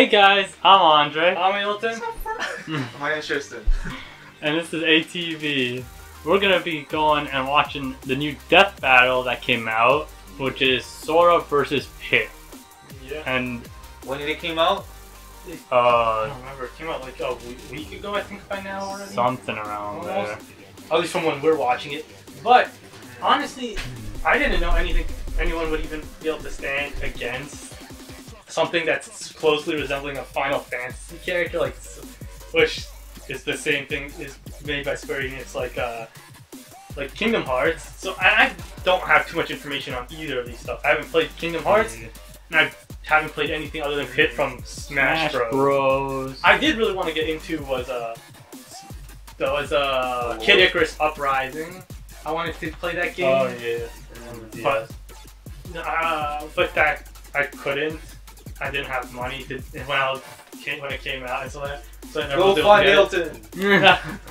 Hey guys, I'm Andre, I'm Milton. My name's Tristan. and this is ATV. We're gonna be going and watching the new Death Battle that came out, which is Sora versus Pit. Yeah. And When did it came out? uh, I don't remember. It came out like a week, week ago, I think, by now already. something around there. At least from when we're watching it. But honestly, I didn't know anything. Anyone would even be able to stand against something that's closely resembling a Final Fantasy character, like which is the same thing is made by Square Enix, like uh, like Kingdom Hearts. So I, don't have too much information on either of these stuff. I haven't played Kingdom Hearts, and I haven't played anything other than Pit from Smash, Smash Bros. Bros. I did really want to get into was uh that was uh Oh. Kid Icarus Uprising. I wanted to play that game, Oh yeah. but uh, but that I couldn't. I didn't have money to when I was, came, when it came out, and so that so I never Go was able to find. Hilton.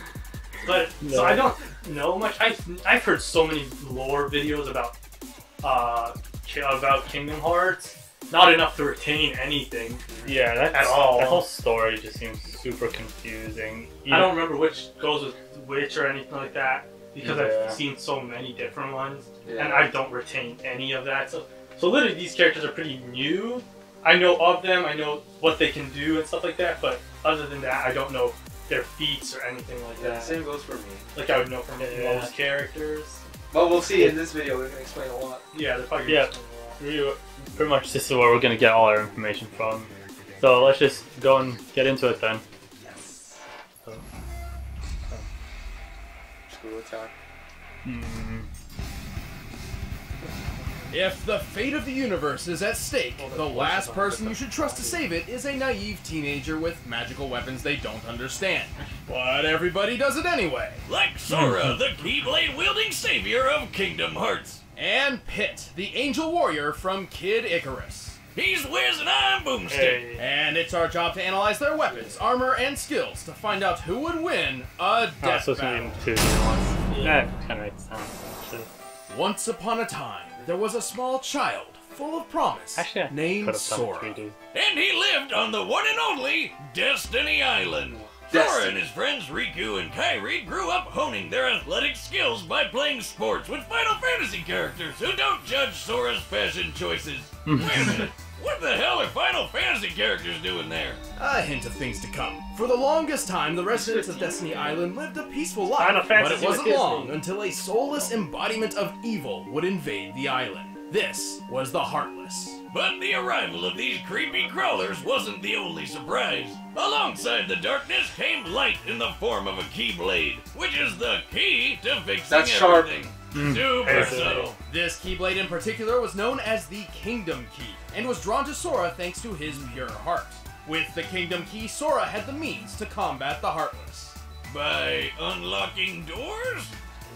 But No. so I don't know much. I I've heard so many lore videos about uh about Kingdom Hearts. Not enough to retain anything. yeah, that's, At all. The whole story just seems super confusing. I don't remember which goes with which or anything like that because Yeah. I've seen so many different ones, Yeah. and I don't retain any of that. So, so literally, these characters are pretty new. I know of them, I know what they can do and stuff like that, but other than that, I don't know their feats or anything like Yeah, that. same goes for me. Like I would know from Yeah. most characters. But we'll see in this video. We're gonna explain a lot. Yeah, they're probably Yeah. We- pretty much this is where we're gonna get all our information from. So let's just go and get into it then. ScrewAttack. Hmm. If the fate of the universe is at stake, the last person you should trust to save it is a naive teenager with magical weapons they don't understand. But everybody does it anyway. Like Sora, the Keyblade wielding savior of Kingdom Hearts. And Pit, the angel warrior from Kid Icarus. He's Wiz and I'm Boomstick. Hey. And it's our job to analyze their weapons, armor, and skills to find out who would win a Oh, death so battle. be two new. Yeah. That kind of makes sense. Actually. Once upon a time, there was a small child full of promise Actually, I named could have done Sora. And he lived on the one and only Destiny Island. Destiny. Sora and his friends Riku and Kairi grew up honing their athletic skills by playing sports with Final Fantasy characters who don't judge Sora's fashion choices. Wait a minute. What the hell are Final Fantasy characters doing there? A hint of things to come. For the longest time, the residents of Destiny Island lived a peaceful life, Final but Fantasy it wasn't long until a soulless embodiment of evil would invade the island. This was the Heartless. But the arrival of these creepy crawlers wasn't the only surprise. Alongside the darkness came light in the form of a keyblade, which is the key to fixing That's sharp. everything. Mm. Mm. Super Hey, subtle. This Keyblade in particular was known as the Kingdom Key, and was drawn to Sora thanks to his pure heart. With the Kingdom Key, Sora had the means to combat the Heartless. By unlocking doors?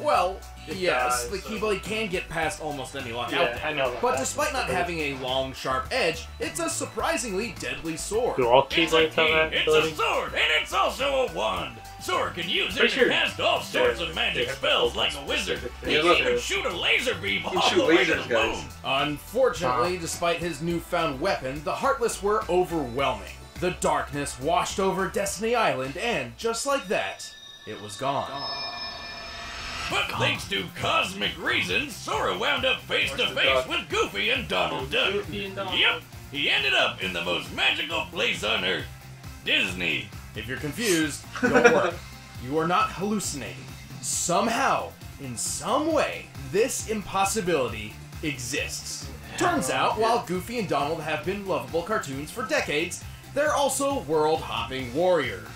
Well, It yes, does, the so- Keyblade can get past almost any lock out there. I know. about But despite not having a long, sharp edge, it's a surprisingly deadly sword. Do all It's keyblades have that it's ability? a sword, and it's also a wand. Sora can use it Pretty to sure cast all sorts they- of magic they spells like a wizard. He Yeah, can even shoot a laser beam can all shoot the way to the guys. moon. Unfortunately, despite his newfound weapon, the Heartless were overwhelming. The darkness washed over Destiny Island, and just like that, it was gone. But thanks to cosmic reasons, Sora wound up face to face with Goofy and Donald Duck. Goofy and Donald. Yep, he ended up in the most magical place on Earth, Disney. If you're confused, don't worry. You are not hallucinating. Somehow, in some way, this impossibility exists. Turns oh, out, while Goofy and Donald have been lovable cartoons for decades, they're also world hopping warriors.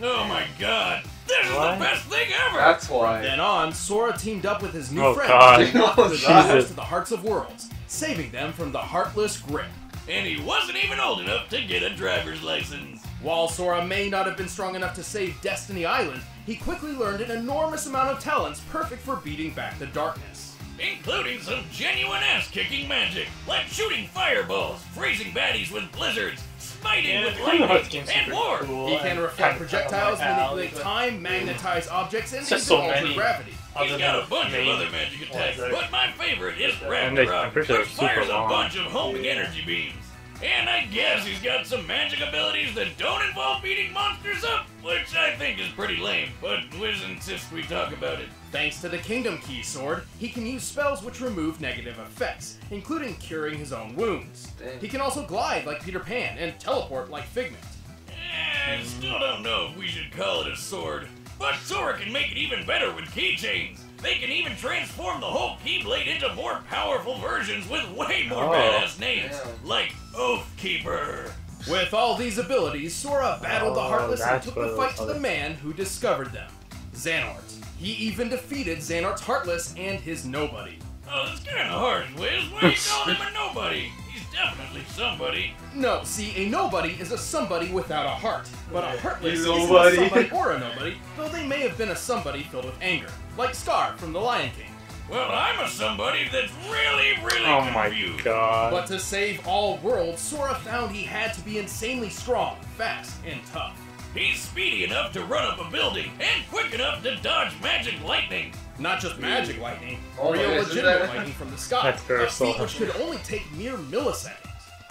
Oh my god, this is the best thing ever! That's why. Then on, Sora teamed up with his new Oh, friend God. to unlock the Oh, doors Jesus. to the Hearts of Worlds, saving them from the Heartless grip. and he wasn't even old enough to get a driver's license. While Sora may not have been strong enough to save Destiny Island, he quickly learned an enormous amount of talents perfect for beating back the darkness. including some genuine ass-kicking magic, like shooting fireballs, freezing baddies with blizzards, smiting Yeah, with the Kingdom Hearts lightning, game's and super war. cool. He can reflect projectiles, kinda like manipulate Al, time, magnetize objects, and It's just even so alter many. gravity. He's Other got a bunch main of other magic attacks, ones but my favorite is uh, And they- Ragnarok, sure which it's super fires a bunch of homing energy beams. And I guess he's got some magic abilities that don't involve beating monsters up, which I think is pretty lame, but Wiz insists we talk about it. Thanks to the Kingdom Key sword, he can use spells which remove negative effects, including curing his own wounds. Dang. He can also glide like Peter Pan and teleport like Figment. Eh, I still don't know if we should call it a sword. But Sora can make it even better with keychains. They can even transform the whole Keyblade into more powerful versions with way more Oh. badass names, Yeah. like Oathkeeper. With all these abilities, Sora battled the Oh, Heartless and took the fight to the man who discovered them, Xehanort. He even defeated Xehanort's Heartless and his Nobody. Oh, that's kind of harsh, Wiz. Why are you calling him a nobody? He's definitely somebody. No, see, a nobody is a somebody without a heart, but a heartless isn't a somebody or a nobody, though they may have been a somebody filled with anger, like Scar from The Lion King. Well, I'm a somebody that's really, really Oh my god. But to save all worlds, Sora found he had to be insanely strong, fast, and tough. He's speedy enough to run up a building and quick enough to dodge magic lightning. Not just magic lightning, Oh my real goodness, legitimate that- lightning from the sky, That's very a feat which could only take mere milliseconds.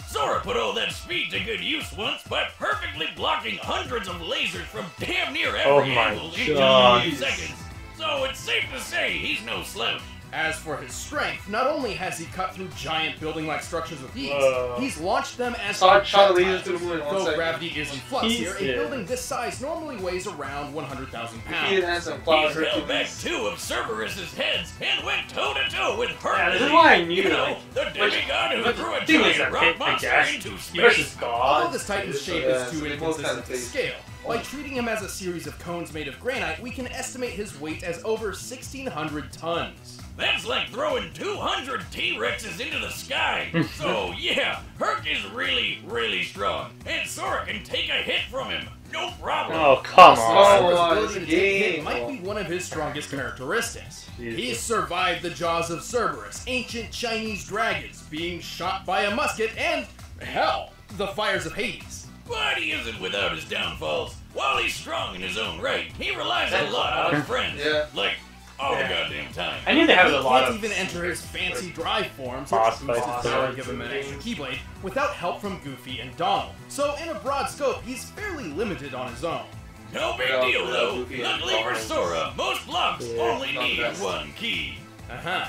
Sora put all that speed to good use once by perfectly blocking hundreds of lasers from damn near every Oh my angle in God. just a few seconds. So it's safe to say he's no slouch. As for his strength, not only has he cut through giant building-like structures with ease, Whoa. he's launched them as Shot, shot a laser projectiles. to the moon in Though second. gravity is in flux He's here, a building this size normally weighs around 100,000 He pounds. had some cloud He's held back Hercules. two of Cerberus's heads and went toe to toe with Yeah, Hercules. this is why I knew, you know, like- the demigod who but threw a the thing is, giant I rock can't- I monster into Versus space. Although God. this Titan's shape Yeah, is too so they both inconsistent have to scale, by treating him as a series of cones made of granite, we can estimate his weight as over 1,600 tons. That's like throwing 200 T-Rexes into the sky. so yeah, Herc is really, really strong, and Sora can take a hit from him, no problem. Oh, come Oh, on. Sora's ability to take hit might be one of his strongest characteristics. Jesus. He's survived the jaws of Cerberus, ancient Chinese dragons, being shot by a musket, and, hell, the fires of Hades. But he isn't without his downfalls. While he's strong in his own right, he relies a lot on his friends. Yeah. Like, all Yeah. the goddamn time. I knew they had He a lot can't of. even enter his fancy drive forms, Boss which boost fights his power too. give him an extra Keyblade, without help from Goofy and Donald. So in a broad scope, he's fairly limited on his own. No big Yeah, deal, yeah, though. Goofy Luckily for Sora, most blocks Yeah. only need best. one key. Uh-huh.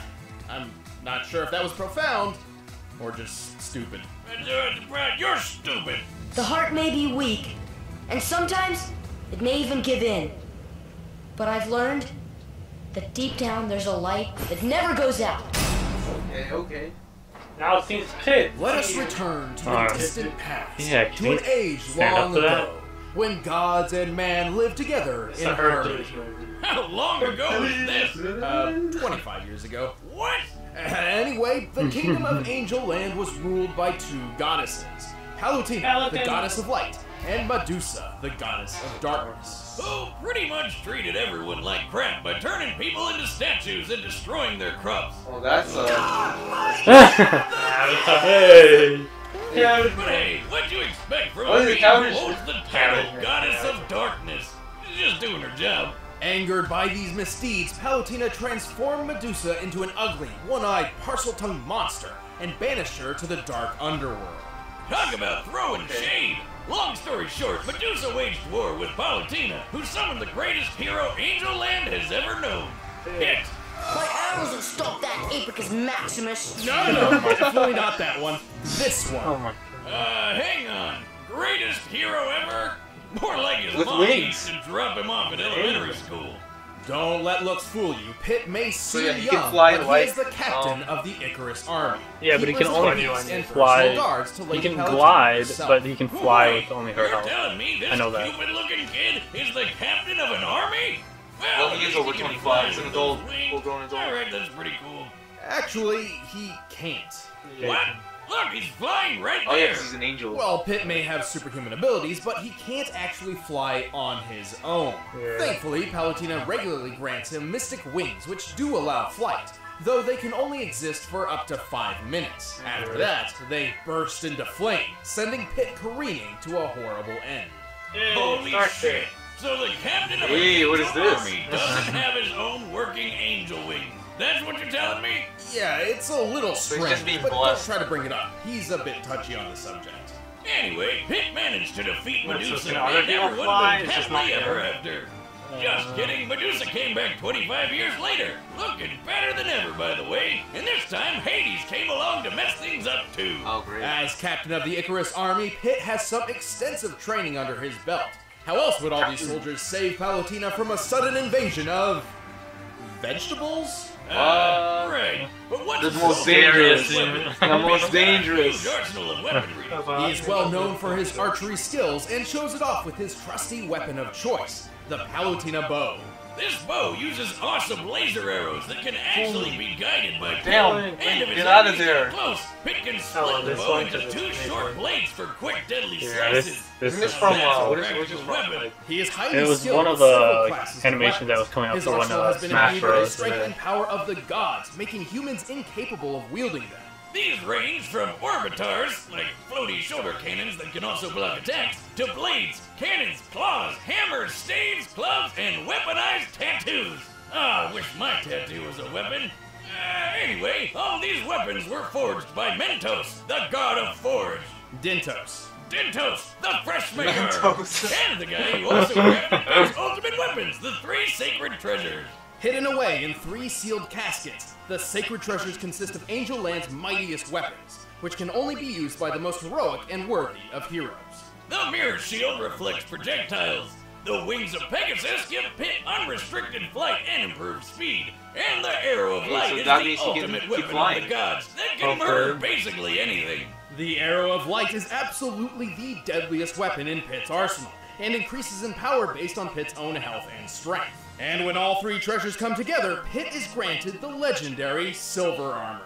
I'm not sure if that was profound, or just stupid. Uh, uh, Brad, you're stupid. The heart may be weak, and sometimes it may even give in. But I've learned that deep down there's a light that never goes out. Okay, okay. Now it seems pit. Let us return to the Alright. distant past, Yeah, to an age long up to that? ago, when gods and man lived together It's in harmony. Hercules. How long ago is this? Uh, 25 years ago. What? Anyway, the kingdom of Angel Land was ruled by two goddesses. Palutena, the goddess of light, and Medusa, the goddess of darkness. Who pretty much treated everyone like crap by turning people into statues and destroying their crops. Oh, that's a... hey. Yeah, But hey, what'd you expect from Oh, a the being who holds the title Goddess of Darkness? She's just doing her job. Angered by these misdeeds, Palutena transformed Medusa into an ugly, one-eyed, parcel-tongued monster and banished her to the dark underworld. Talk about throwing shade! Long story short, Medusa waged war with Palutena, who summoned the greatest hero Angel Land has ever known. Hit! My arrows will stop that Apicus Maximus. No, no, no, definitely not that one. This one. Oh my god. Uh, hang on. Greatest hero ever? More like his With mom wings. used to drop him off at elementary school. Don't let looks fool you. Pit may seem yeah, he young, can fly but and he is the captain Um, of the Icarus army. Yeah, but he can only with and fly- personal guards to He can glide, herself. but he can fly Wait, with only her You're help. telling me this I know that. Cupid-looking kid is the captain of an army? Well, Well, he is over can 25. fly He's an adult, full-grown adult. All right, that's pretty cool. Actually, he can't. What? Look, he's flying right Oh yeah, he's an angel. Well, Pit may have superhuman abilities, but he can't actually fly on his own. Yeah. Thankfully, Palutena regularly grants him mystic wings, which do allow flight, though they can only exist for up to five minutes. After that, they burst into flame, sending Pit careening to a horrible end. Holy Start shit! there. So the captain of Hey, an what angel this? army doesn't have his own working angel wings. That's what you're telling me? Yeah, it's a little strange, just being but don't blessed. try to bring it up. He's a bit touchy on the subject. Anyway, Pit managed to defeat Medusa this, can other and people everyone fly? lived It's just happily ever after. Just kidding, Medusa came back 25 years later, looking better than ever, by the way. And this time, Hades came along to mess things up too. Oh, great. As captain of the Icarus army, Pit has some extensive training under his belt. How else would all these soldiers save Palutena from a sudden invasion of vegetables? Uh, right. But what's The most so dangerous. weapons? The most dangerous. arsenal of weaponry. He is well known for his archery skills and shows it off with his trusty weapon of choice, the Palutena bow. This bow uses awesome laser arrows that can actually be guided by Damn, Pit. And if get out of enemies there. close, Pit can Oh, split the this bow one into two table. short blades for quick, deadly Yeah, slices. this this Isn't this is from, uh, what is, what is this from? weapon. Like, He is highly It was skilled one of the several classes of animations that weapons. was coming up His for when, arsenal has been Smash imbued with the strength and power of the gods, making humans incapable of wielding them. These range from orbitars, like floaty shoulder cannons that can also block attacks, to blades, cannons, claws, hammers, staves, clubs, and weaponized tattoos. Ah, I wish my tattoo was a weapon. Uh, anyway, all these weapons were forged by Mentos, the god of forge. Dentos. Dentos, the fresh maker, Mentos. and the guy who also crafted those ultimate weapons, the three sacred treasures. Hidden away in three sealed caskets, the sacred treasures consist of Angel Land's mightiest weapons, which can only be used by the most heroic and worthy of heroes. The mirror shield reflects projectiles. The wings of Pegasus give Pit unrestricted flight and improved speed. And the arrow of light so is that the means ultimate keep weapon of the gods that can Okay. murder basically anything. The Arrow of Light is absolutely the deadliest weapon in Pit's arsenal, and increases in power based on Pit's own health and strength. And when all three treasures come together, Pit is granted the legendary Silver Armor.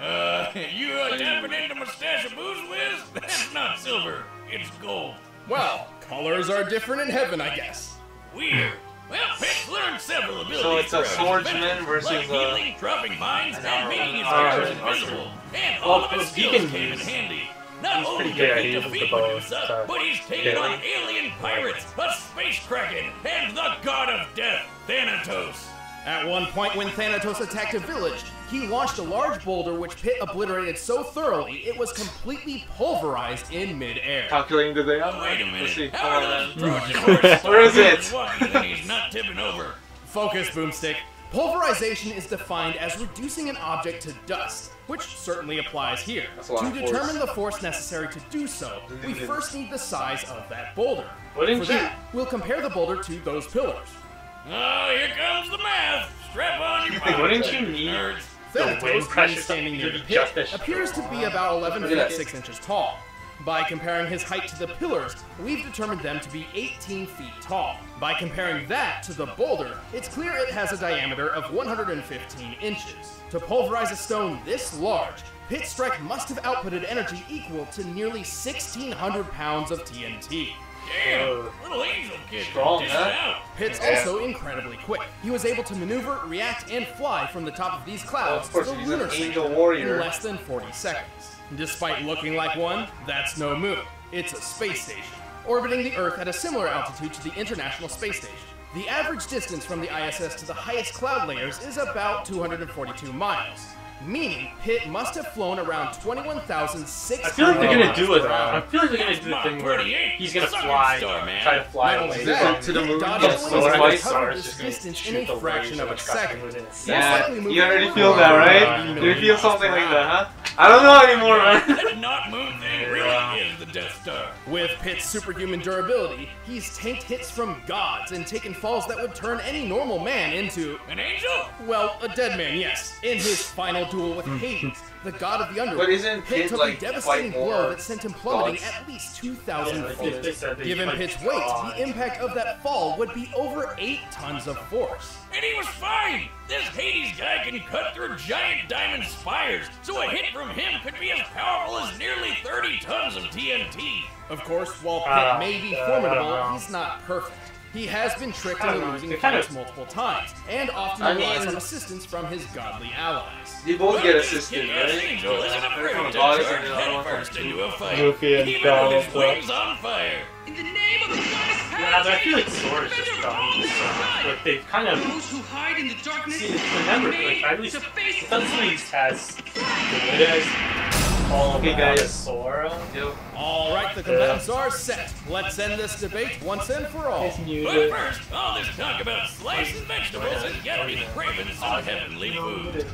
Uh, you uh, tapping into Mustache Booze Whiz? That's not silver, it's gold. Well, colors are different in heaven, I guess. Weird. Well, Pit's learned several abilities. So it's a swordsman versus like a- healing, dropping mines, and arrow- making his archer, arrows archer. invisible. And Well, all of his he skills can came in use- handy. Not he's only did oh, good. he He defeat the Medusa, so- but he's taken Yeah. on alien pirates, a space kraken, and the god of death, Thanatos. At one point, when Thanatos attacked a village, he launched a large boulder which Pit obliterated so thoroughly it was completely pulverized in midair. calculating the day. Oh, wait a Let's see. minute. How on, are those Trojan horses Where is it? he's not tipping over? Focus, Boomstick. Pulverization is defined as reducing an object to dust, which certainly applies here. That's a lot To of force. determine the force necessary to do so, we first need the size of that boulder. Wouldn't For you- that, we'll compare the boulder to those pillars. Oh, here comes the math. Strap on your body. Wouldn't you need- nerds? The wind Thanatos, pressure standing near the pit, appears to be about 11 Look feet 6 inches tall. By comparing his height to the pillars, we've determined them to be 18 feet tall. By comparing that to the boulder, it's clear it has a diameter of 115 inches. To pulverize a stone this large, Pit Strike must have outputted energy equal to nearly 1,600 pounds of TNT. Damn, Oh. little angel kid. Strong, huh? it out. Pit's also incredibly quick. He was able to maneuver, react, and fly from the top of these clouds Of course, to the he's an lunar angel warrior. in less than 40 seconds. Despite looking like one, that's no moon. It's a space station, orbiting the Earth at a similar altitude to the International Space Station. The average distance from the ISS to the highest cloud layers is about 242 miles, meaning Pit must have flown around 21,600 I feel like they're gonna do it. I feel like they're gonna do the thing where he's gonna fly, Star, man. try to fly away only Is it that, up to the moon? dodged Yes, away so and it's covered stars just gonna distance shoot in a the fraction of a second. within Yeah, you already feel that, right? million Do you feel something like that, huh? I don't know anymore, man. That not moon thing really Yeah. is the Death Star. With Pit's superhuman durability, he's tanked hits from gods and taken falls that would turn any normal man into, An angel? well, a dead man, yes. In his final duel with Hades, the god of the underworld, But isn't Pit Pit, took like, a devastating blow that sent him plummeting gods? at least 2,000 Yeah, I think they feet. said they Given fight Pit's weight, the impact of that fall would be over 8 tons of force. And he was fine. This Hades guy can cut through giant diamond spires, so a hit from him could be as powerful as nearly 30 tons of TNT. Of course, while Pit Uh, may be uh, I don't formidable, know. he's not perfect. He has been tricked I into losing they fights of- multiple times, and often I relies mean- on assistance from his godly allies. They both get This assisted, kick-ass right? angel isn't They're afraid from to goddess charge and the other one headfirst from into a fight, Goofy and Donald with his Duck. wings on fire. In the name of the goddess Yeah, but I feel like Sora's just done with Like they've kind of Those who hide in the darkness See, remember, like, at least Sunseed has good as all Okay, guys. Sora. Yo. All right, the combatants are set. Let's end this debate once and for all. But first, all this talk about slicing vegetables has got me craving some heavenly food.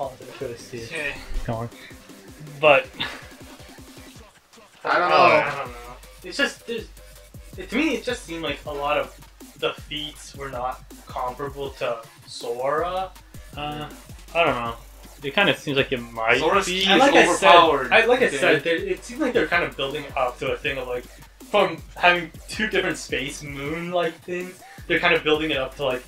Okay. Going. But I don't oh, know. I don't know. It's just there's, it, to me, it just seemed like a lot of the feats were not comparable to Sora. uh, I don't know. It kind of seems like it might Sora's be. And like I overpowered. said, I, like I said, it seemed like they're kind of building up to a thing of like from having two different space moon like things. They're kind of building it up to like.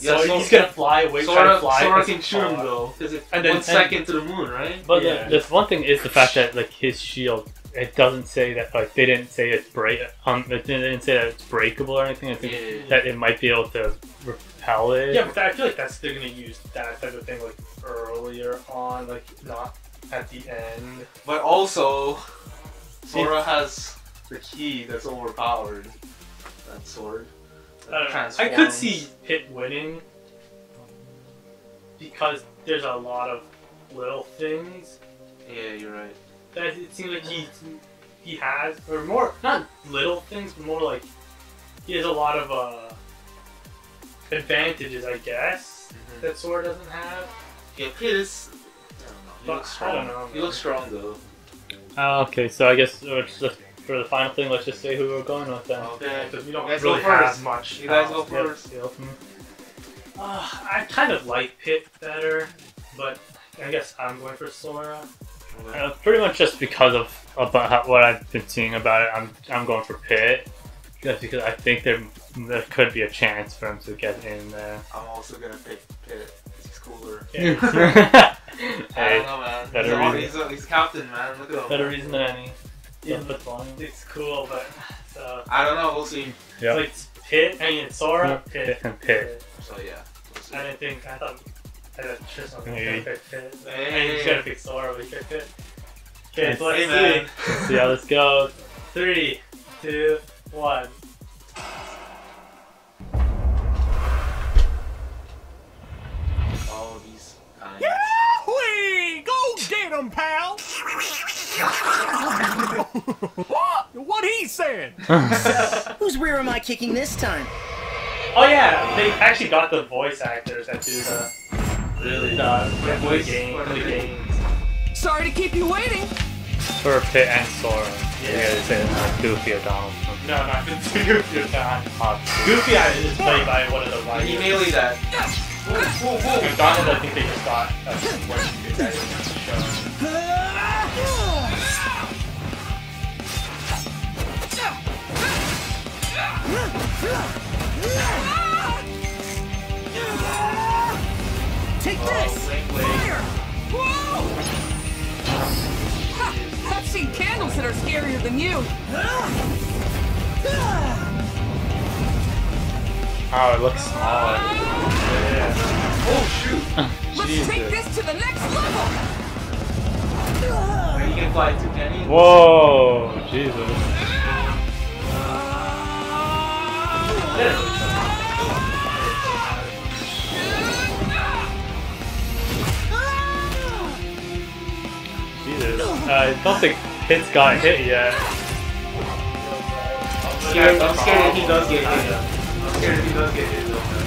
Yeah, so so- he's gonna fly away, try Sora, to fly. Sora can shoot him though, because it's And then- one second to the moon, right? But Yeah. the, this one thing is the fact that like his shield, it doesn't say that like they didn't say it's break. Um, it didn't say that it's breakable or anything. I think Yeah. that it might be able to repel it. Yeah, but I feel like that's they're gonna use that type of thing like earlier on, like not at the end. But also, Sora has the key that's overpowered. That sword. that I. I could see Pit winning because there's a lot of little things Yeah, you're right. That it seems like he he has, or more not little things, but more like he has a lot of uh, advantages, I guess, that Sora doesn't have. Yeah, Pit is. I don't know. He But looks strong. know, He looks strong though. Uh, okay, so I guess uh, just for the final thing, let's just say who we're going with then. Okay. Because we don't You guys really go first. have much. You guys go first. Yeah, hmm. Uh, I kind of like Pit better, but I guess I'm going for Sora. Uh, pretty much just because of about how, what I've been seeing about it, I'm I'm going for Pit. Just because I think there there could be a chance for him to get in there. I'm also gonna pick Pit. He's cooler. Yeah. I hey, don't know, man. better he's, on- reason. he's, he's captain, man. Look at him. better reason than any. Yeah. Stuff. It's cool, but uh, I don't know. We'll see. Yep. like Pit. I mean, it's Sora. Pit. Pitt and Pit. So yeah. We'll see. I didn't think. I thought. I thought Tristan was Hey. gonna pick Pit. Hey. And he's gonna pick Sora, but he picked Pit. Okay, so let's Hey, man. see. Let's see how this goes. Three, two, one. All these kinds. Whee! Go get him, pal! what? What he said? Whose rear am I kicking this time? Oh yeah, they actually got the voice actors that do the Really? the, the voice- game what for the are they? games. Sorry to keep you waiting. For Pit and Sora. Yeah. You gotta say uh, Goofy or Donald. No, not Goofy. Goofy or Don. Obviously. Goofy I is played by one of the writers. He melee that. Whoa, whoa, whoa. And Donald, I think they just got uh, one good guy in the show. Take this! wait, wait. I've seen candles that are scarier than you. Ah. Oh, it looks smaller. Ah. Oh shoot! Let's take this to the next level. Wait, you can fly too, can you? Whoa, Jesus. Ah. Jesus. Uh, I don't think Pit's got hit yet. I'm scared, I'm scared if he does get hit. I'm scared if he does get hit though, man.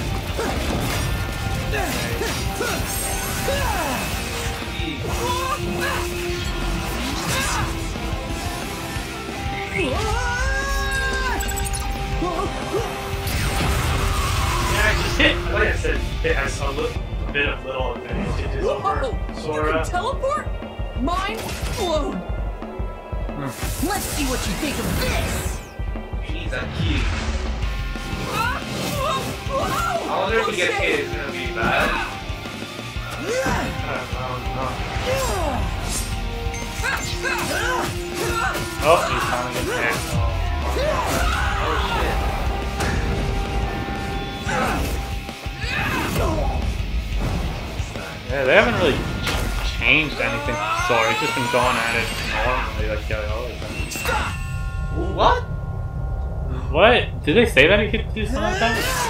Yeah, just hit. Like I said, it has a little bit of little advantages over Whoa! You can teleport? Mind blown. Let's see what you think of this. He needs that key. Ah, whoa, whoa. I wonder if he gets hit, it's gonna be bad. Oh, he's finally getting hit. Oh Yeah, they haven't really ch- changed anything Sorry. Just been going at it normally, like yeah, always been. What? What? Did they say that he could do something like that?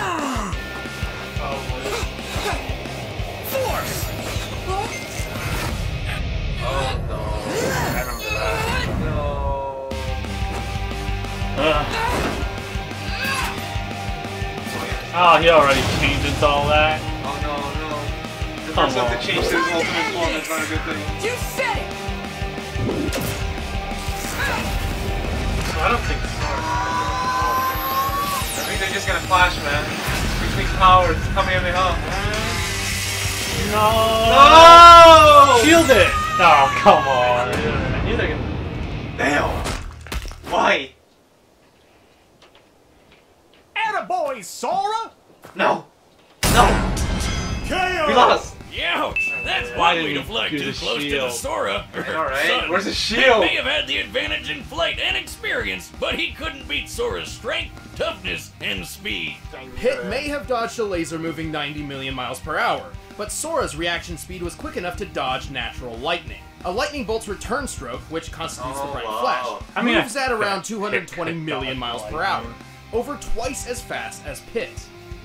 Oh no. I remember that. No. Ugh. Oh, ah, he already changed into all that. Come on. to change to his ultimate form is not a good thing. You said it! I don't think Sora. I think they're just gonna flash, man. Between powers, Kamehameha. No. No! Shield it. Oh, come on. I knew they were gonna. Damn. Why? Attaboy, Sora! No. No. KO! We lost. Ouch! That's Why one way to fly too the close to the? Sora. Alright, Son, where's the Pit shield? may have had the advantage in flight and experience, but he couldn't beat Sora's strength, toughness, and speed. Pit may have dodged a laser moving 90 million miles per hour, but Sora's reaction speed was quick enough to dodge natural lightning. A lightning bolt's return stroke, which constitutes the Oh, bright wow. flash, I mean, moves I- at around Pit 220 could miles per hour, over twice as fast as Pit.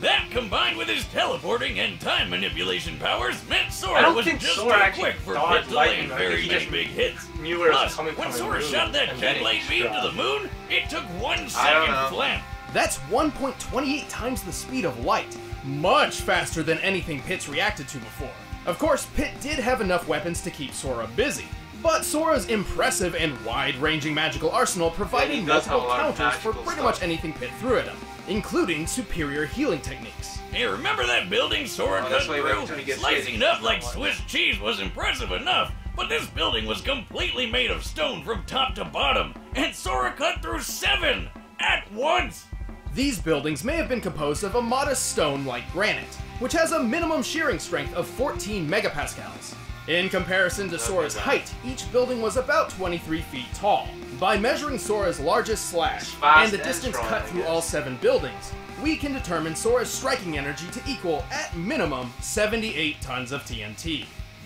That combined with his teleporting and time manipulation powers meant Sora don't was just Sora too quick for dodged Pit to land very he many just big hits. Knew where it was Plus, coming when from. Sora and shot that and then Keyblade beam to the moon, it took one second I don't second know. flat. That's 1.28 times the speed of light, much faster than anything Pit's reacted to before. Of course, Pit did have enough weapons to keep Sora busy, but Sora's impressive and wide-ranging magical arsenal provided Yeah, he does have multiple a lot of counters for pretty stuff. much anything Pit threw at him, including superior healing techniques. Hey, remember that building Sora Oh, cut that's why he waited through? until he gets Slicing it up like Swiss cheese was impressive enough, but this building was completely made of stone from top to bottom, and Sora cut through seven at once. These buildings may have been composed of a modest stone like granite, which has a minimum shearing strength of 14 megapascals. In comparison to oh Sora's height, each building was about 23 feet tall. By measuring Sora's largest slash and the distance strong, cut through all seven buildings, we can determine Sora's striking energy to equal, at minimum, 78 tons of TNT.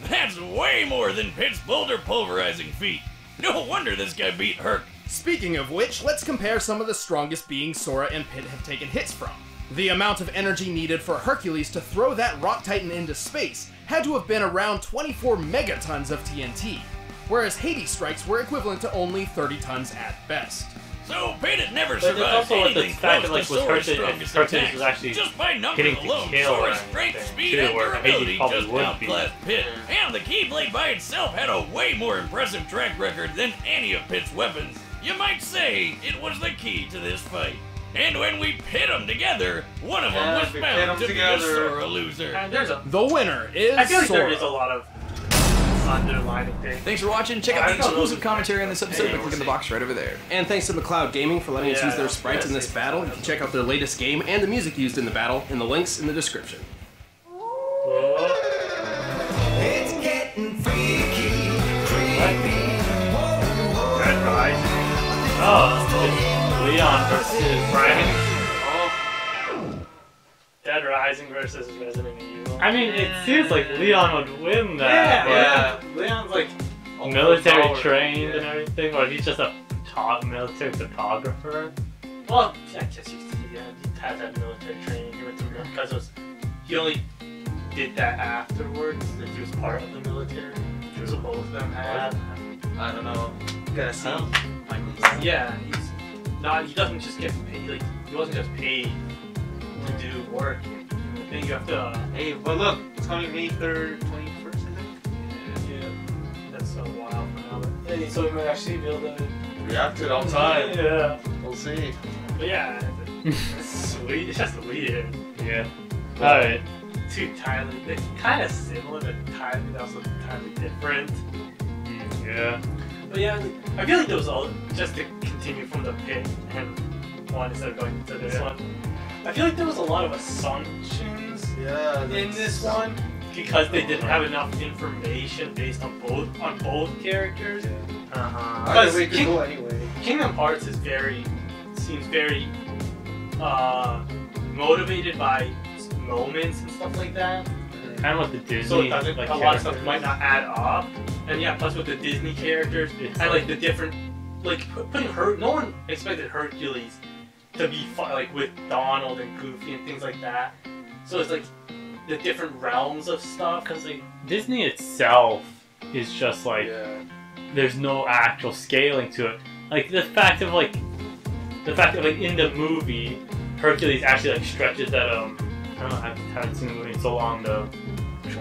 That's way more than Pit's boulder pulverizing feat. No wonder this guy beat Herc. Speaking of which, let's compare some of the strongest beings Sora and Pit have taken hits from. The amount of energy needed for Hercules to throw that rock titan into space had to have been around 24 megatons of TNT, whereas Hades strikes were equivalent to only 30 tons at best. So Pit had never But it's survived also with the anything fact close that, like, with Sora's Hercules- strongest attacks. was actually Just by numbers getting to alone, kill or Sora's strength, speed, and where durability probably just would be. outclassed Pit. And the Keyblade by itself had a way more impressive track record than any of Pit's weapons. You might say it was the key to this fight. And when we pit them together, one of them Yeah, was we pit bound 'em to together. be a Sora loser. And there's a. The winner is I feel like Sora. there is a lot of underlining things. Thanks for watching. Check out oh, the exclusive commentary on this episode by clicking the box right over there. And thanks to McLeod Gaming for letting us use their sprites in this battle. You can check out their latest game and the music used in the battle in the links in the description. It's getting freaky, creepy. Red Rising. Oh, Leon versus Frank. Oh, Dead Rising versus Resident Evil. I mean, it seems like Leon would win that. yeah. yeah. Leon's like Military Power. trained Yeah. and everything, or he's just a top military photographer. Well, I guess he's, yeah, he had that military training. He went through because it was he only did that afterwards. That he was part of the military. Because both of them had. I don't know. Gotta see. Like, he's- yeah, he's not. He doesn't just get paid. Like he wasn't just paid to do work. I think you have to. Uh, Hey, but look, it's coming May 3rd, 21st, I think. yeah, that's a while from now. But, yeah, so we might actually be able to. React to it all the time. Yeah, We'll see. but yeah, it's sweet. It's just weird. Yeah. Alright. Two entirely, they're kind of similar, but entirely, also entirely different. Yeah. But yeah, I feel like there was all just to continue from the pit and one instead of going to this Yeah. one. I feel like there was a lot of assumptions Yeah. in this one because they didn't have enough information based on both on both characters. Uh-huh. Either way, it King- could anyway. Kingdom Hearts is very seems very uh, motivated by moments and stuff like that. kind of like the Disney. so it doesn't. like, a lot of stuff characters. might not add up. And yeah, plus with the Disney characters It's and like the different, like pu- putting her. No one expected Hercules to be fu- like with Donald and Goofy and things like that. So it's like the different realms of stuff. Because like Disney itself is just like yeah. there's no actual scaling to it. Like the fact of like the fact that like in the movie Hercules actually like stretches that um I don't know I haven't seen the movie in so long though.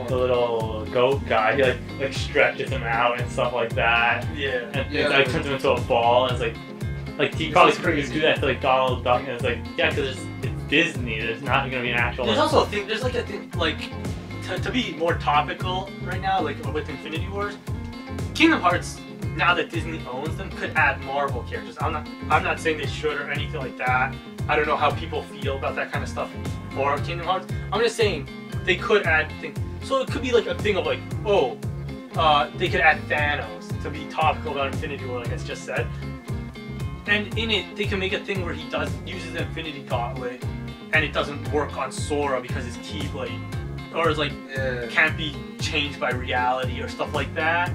the little goat guy he like like stretches him out and stuff like that Yeah. and Yeah, it like turns him into a ball and it's like like he probably It's could crazy. do that to like Donald Duck and it's like yeah because it's, it's Disney there's not gonna be an actual There's also a thing. There's like a thing like to, to be more topical right now, like with Infinity Wars, Kingdom Hearts. Now that Disney owns them, could add Marvel characters. I'm not. I'm not saying they should or anything like that. I don't know how people feel about that kind of stuff for Kingdom Hearts. I'm just saying they could add things. So it could be like a thing of like, oh, uh, they could add Thanos to be topical about Infinity War, like I just said. And in it, they can make a thing where he does uses the Infinity Gauntlet, and it doesn't work on Sora because his Keyblade, or is like Yeah. can't be changed by reality or stuff like that,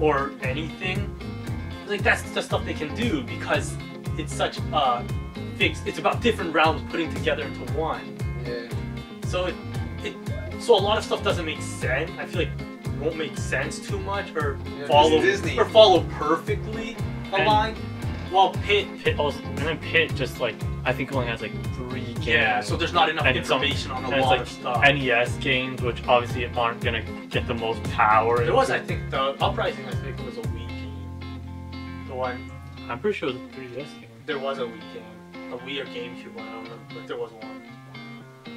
or anything. Like that's the stuff they can do because it's such a fixed. It's about different realms putting together into one. Yeah. So it, it so a lot of stuff doesn't make sense. I feel like it won't make sense too much or Yeah, follow or follow perfectly And- aligned. While Pit, Pit also, and then Pit just like I think only has like three games yeah, so there's not enough And some- information on a lot like of stuff. NES games, which obviously aren't gonna get the most power. There was, I think, the uprising. I think was a Wii game. The one I'm pretty sure it was a 3DS game. there was a Wii game, a Wii or GameCube one. I don't remember, but there was one.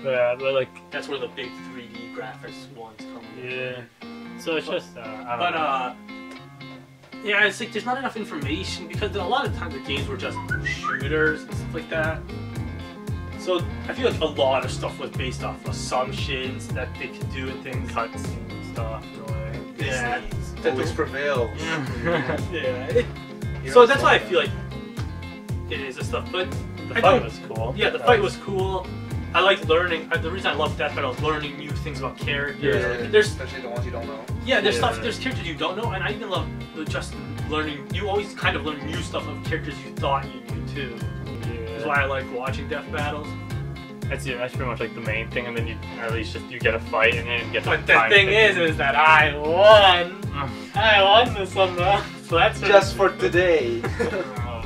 But, yeah, but like That's where the big 3D graphics ones come. in. yeah. So it's just uh, I don't But know. uh, yeah, it's like there's not enough information because a lot of times the games were just shooters and stuff like that. So I feel like a lot of stuff was based off assumptions that they could do and things. cutscene stuff. in. Yeah, Disney always prevails. yeah. It, You so that's why I feel like it is a stuff. But the I fight was cool. yeah, the fight was cool. I like learning. uh, The reason I love Death Battle is learning new things about characters. Yeah, There's especially the ones you don't know. Yeah, there's Yeah. stuff, there's characters you don't know, and I even love just learning. You always kind of learn new stuff of characters you thought you knew too. That's why I like watching death battles. That's yeah, that's pretty much like the main thing, and then you at least just you get a fight and then you get. But the the time thing is, is that I won. I won this one though, so that's Just for today.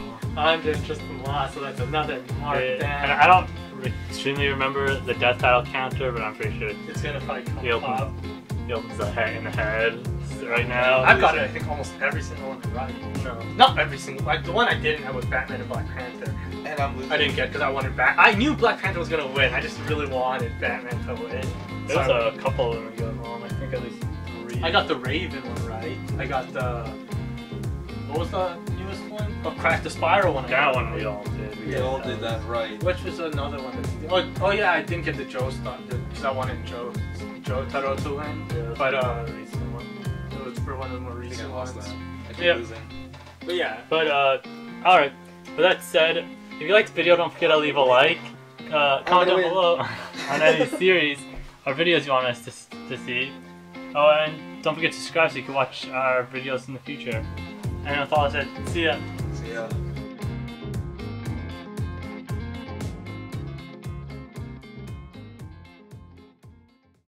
I'm just just lost, so that's another mark Yeah, down. and I don't re- extremely remember the death battle counter, but I'm pretty sure It's gonna probably come He opens- up. he opens the head in the head right now. I've got it. I think almost every single one right. No. Not every single. Like the one I didn't have was Batman and Black Panther. and I'm losing. I didn't get because I wanted Bat. I knew Black Panther was gonna win. I just really wanted Batman to win. There So was I- a couple of them we got wrong. I think at least three. I got the Raven one right. I got the. What was the newest one? Oh, Crack the Spiral one. That one we all did. We all did that right. Which was another one? That, oh, oh yeah, I didn't get the Joe stuff because I wanted Joe Joe Taro to win. Yeah, But uh, recent one. it was for one of the more I think I recent lost ones. that. I keep Yeah. losing. But yeah, But uh, all right. With that said, if you liked the video, don't forget to leave a like. Uh, comment down below on any series or videos you want us to, to see. Oh, and don't forget to subscribe so you can watch our videos in the future. And that's all I said. See ya.